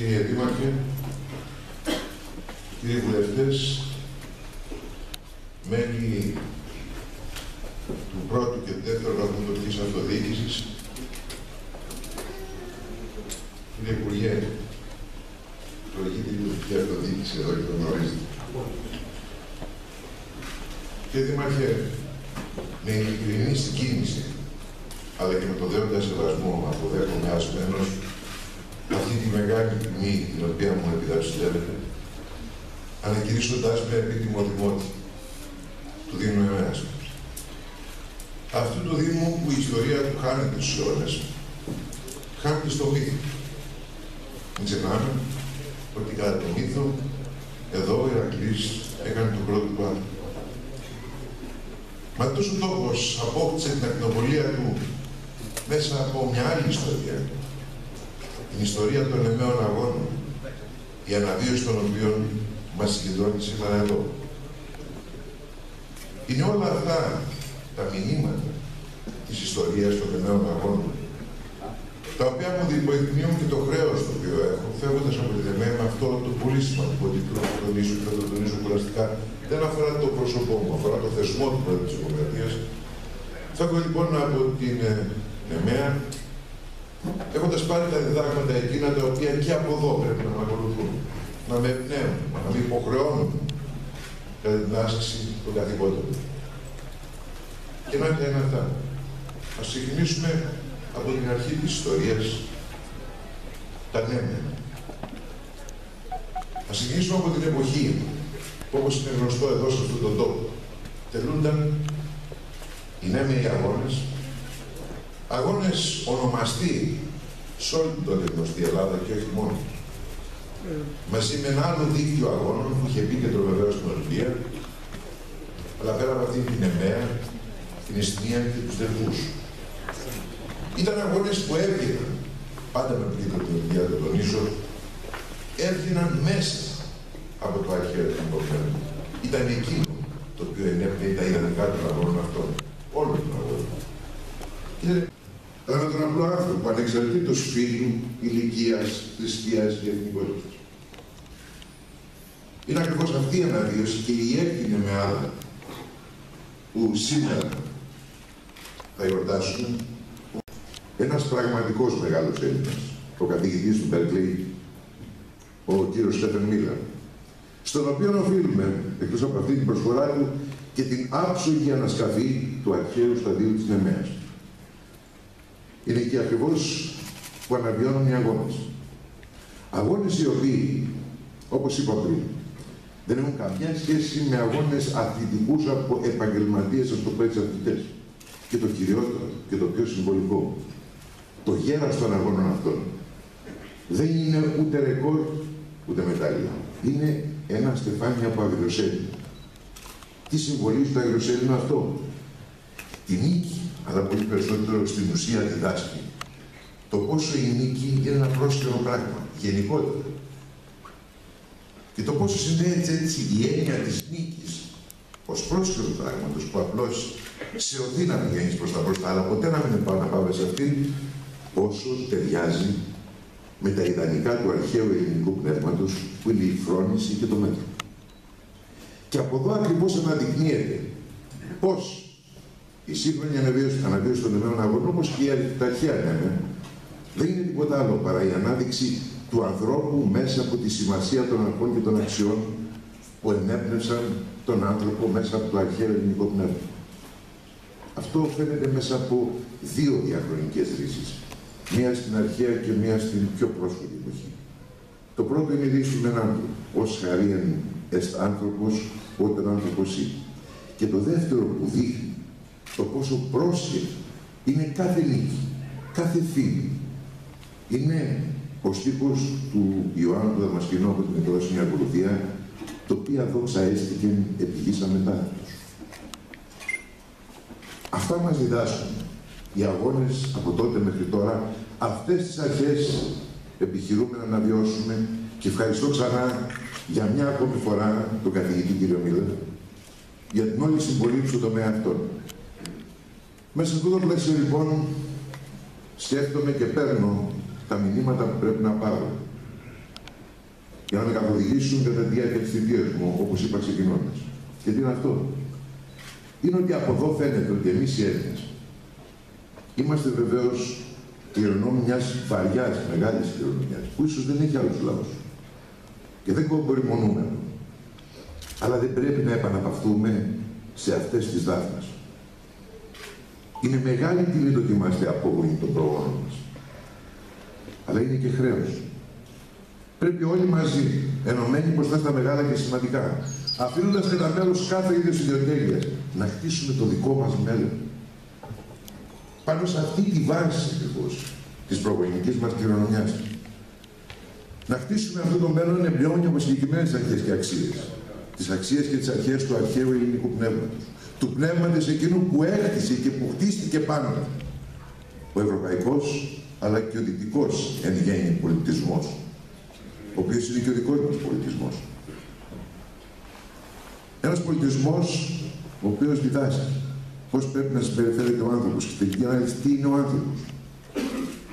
κύριε Δήμαρχε, κύριοι βουλευτές, μέλη του πρώτου και του δεύτερου βαθμού τοπικής αυτοδιοίκησης, κύριε Υπουργέ, προηγείται η τοπική αυτοδιοίκηση εδώ και το γνωρίζετε. Κύριε Δήμαρχε, με ειλικρινή συγκίνηση, αλλά και με το δέοντα σεβασμό αποδέχομαι ασμένος αυτή τη μεγάλη τιμή την οποία μου επιδαψιλεύεται, ανακηρύσσοντάς με επίτιμο δημότη του Δήμου Εμέας. Αυτού του Δήμου που η ιστορία του χάνεται στους αιώνες, χάνεται στο μύθο. Μην ξεχνάμε ότι κατά το μύθο, εδώ ο Ηρακλής έκανε τον πρώτο του άνθρωπο. Μα τόσο τόπος απόκτησε την ακτινοβολία του μέσα από μια άλλη ιστορία, την ιστορία των εμέων αγώνων, η αναβίωση των οποίων μας συγκεντρώνει σήμερα εδώ. Είναι όλα αυτά τα μηνύματα της ιστορίας των εμέων αγώνων, τα οποία μου διποεθνύουν και το χρέος το οποίο έχω, φεύγοντας από τη ΔΕΜΕ με αυτό το πολύ σημαντικό τίτλο που θα τονίσω και θα το τονίσω κουραστικά, δεν αφορά το πρόσωπό μου, αφορά το θεσμό του Πρόεδρου της Δημοκρατίας. Φεύγω λοιπόν από την ΕΜΕΑ, έχοντας πάρει τα διδάγματα εκείνα τα οποία και από εδώ πρέπει να με ακολουθούν, να με εμπνέουν, να με υποχρεώνουν κατά την άσκηση των καθηγόντων. Και να είναι αυτά. Ας ξεκινήσουμε από την αρχή της ιστορίας, τα νέα. Ας ξεκινήσουμε από την εποχή που όπως είναι γνωστό εδώ σε αυτόν τον τόπο, τελούνταν οι νέοι αγώνες, αγώνες ονομαστοί σε όλη την τότε γνωστή Ελλάδα και όχι μόνο. Μαζί με ένα άλλο δίκτυο αγώνων που είχε επίκεντρο βεβαίως στην Ολυμπία, αλλά πέρα από αυτή την ΕΜΕΑ, την Εστινία και τους Δελμούς. Ήταν αγώνες που έβγαιναν, πάντα με πλήθο την Ολυμπία, το τονίσω, έβγαιναν μέσα από το αρχαίο εθνικό πνεύμα. Ήταν εκείνο το οποίο ενέπνεε τα ιδανικά των αγώνων αυτών. Όλων των αγώνων. Αλλά με τον απλό άνθρωπο, ανεξαρτήτως φίλου, ηλικίας, θρησκείας και εθνικότητας. Είναι ακριβώς αυτή η αναβίωση και η έκτηνε με άλλα που σήμερα θα γιορτάσουμε ένας πραγματικός μεγάλος Έλληνας, ο καθηγητής του Μπερκλή, ο κύριος Στέφεν Μίλαν, στον οποίο οφείλουμε, εκτός από αυτή την προσφορά του, και την άψογη ανασκαφή του αρχαίου σταδίου της Νεμαίας. Είναι και ακριβώς που αναβιώνουν οι αγώνες. Αγώνες οι οποίοι, όπως είπα πριν, δεν έχουν καμιά σχέση με αγώνες αθλητικούς από επαγγελματίες, ας το πω έτσι, αθλητές. Και το κυριότερο και το πιο συμβολικό, το γέρας των αγώνων αυτών δεν είναι ούτε ρεκόρ, ούτε μετάλλια. Είναι ένα στεφάνι από αγριοσέλινο. Τι συμβολίζει το αγριοσέλινο αυτό; Τη νίκη, αλλά πολύ περισσότερο στην ουσία διδάσκει. Το πόσο η νίκη είναι ένα πρόσφαιρο πράγμα, γενικότερα. Και το πόσο συνδέεται έτσι η έννοια της νίκης ως πρόσφαιρο πράγματος που απλώς σε οδεί να πηγαίνεις προς τα μπροστά, αλλά ποτέ να μην πάω να πάμε σε αυτήν, πόσο ταιριάζει με τα ιδανικά του αρχαίου ελληνικού πνεύματος που είναι η φρόνηση και το μέτρο. Και από εδώ ακριβώς αναδεικνύεται πώς η σύγχρονη αναβίωση, αναβίωση των νέων αγώνων, όπως και η αρχαία νέα, δεν είναι τίποτα άλλο παρά η ανάδειξη του ανθρώπου μέσα από τη σημασία των αρχών και των αξιών που ενέπνευσαν τον άνθρωπο μέσα από το αρχαίο ελληνικό πνεύμα. Αυτό φαίνεται μέσα από δύο διαχρονικές ρίσεις. Μία στην αρχαία και μία στην πιο πρόσφατη εποχή. Το πρώτο είναι η ρίση με έναν άνθρωπο. Ως χαρίαν εστ άνθρωπος, όταν άνθρωπος είναι. Και το δεύτερο που δείχνει το πόσο πρόσχετο είναι κάθε νίκη, κάθε φίλη. Είναι ο στίχος του Ιωάννου του Δαμασκηνού από την εκδόση μια ακολουθία, το οποίο δόξα έστηκε επιγήσα μετά τους. Αυτά μας διδάσκουν οι αγώνες από τότε μέχρι τώρα, αυτές τις αρχές επιχειρούμε να αναβιώσουμε και ευχαριστώ ξανά για μια ακόμη φορά τον καθηγητή κύριο Μίλα για την όλη συμβολή του στον τομέα αυτών. Μέσα σε αυτό το πλαίσιο λοιπόν σκέφτομαι και παίρνω τα μηνύματα που πρέπει να πάρω για να με καθοδηγήσουν κατά τη διάρκεια της θητείας μου, όπως είπα ξεκινώντας. Και τι είναι αυτό; Είναι ότι από εδώ φαίνεται ότι εμείς οι Έλληνες είμαστε βεβαίως κληρονόμοι μιας βαριάς, μεγάλης κληρονομιάς, που ίσως δεν έχει άλλους λαούς. Και δεν κορυμονούμε. Αλλά δεν πρέπει να επαναπαυθούμε σε αυτές τις δάφνες. Είναι μεγάλη τιμή το ότι είμαστε απόγονοι των προγόνων μας. Αλλά είναι και χρέος. Πρέπει όλοι μαζί, ενωμένοι μπροστά στα μεγάλα και σημαντικά, αφήνοντας κατά μέλος κάθε είδος ιδιωτέλειας, να χτίσουμε το δικό μας μέλλον. Πάνω σε αυτή τη βάση ακριβώς της προγονικής μας κληρονομιάς. Να χτίσουμε αυτό το μέλλον εμπλέον από συγκεκριμένες αρχές και αξίες. Τις αξίες και τις αρχές του αρχαίου ελληνικού πνεύματος. Του πνεύματος εκείνου που έκτισε και που χτίστηκε πάνω. Ο ευρωπαϊκός αλλά και ο δυτικός εν γέννη πολιτισμός. Ο οποίος είναι και ο δικός μας πολιτισμός. Ένας πολιτισμός ο οποίος διδάσκει πώς πρέπει να συμπεριφέρεται ο άνθρωπος και τελική ανάλυση τι είναι ο άνθρωπος.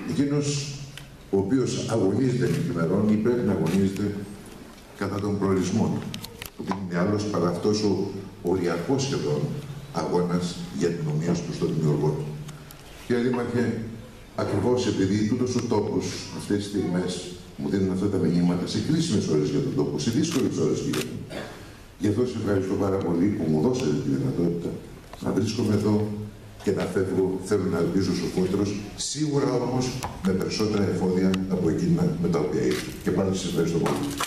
Εκείνος ο οποίος αγωνίζεται ημερών ή πρέπει να αγωνίζεται κατά τον προορισμό του. Που δεν είναι άλλος παρά αυτός ο οριακό σχεδόν αγώνας για την ομοίωση τους στον δημιουργό του. Κύριε Δήμαρχε, ακριβώς επειδή τούτος ο τόπος αυτές τις στιγμές μου δίνουν αυτά τα μηνύματα σε κρίσιμες ώρες για τον τόπο, σε δύσκολες ώρες για τον Γι' αυτό σα ευχαριστώ πάρα πολύ που μου δώσατε τη δυνατότητα να βρίσκομαι εδώ και να φεύγω, θέλω να ελπίζω σοφότερος, σίγουρα όμως με περισσότερα εφόδια από εκείνα με τα οποία ήρθα. Και πάλι σας ευχαριστώ πολύ.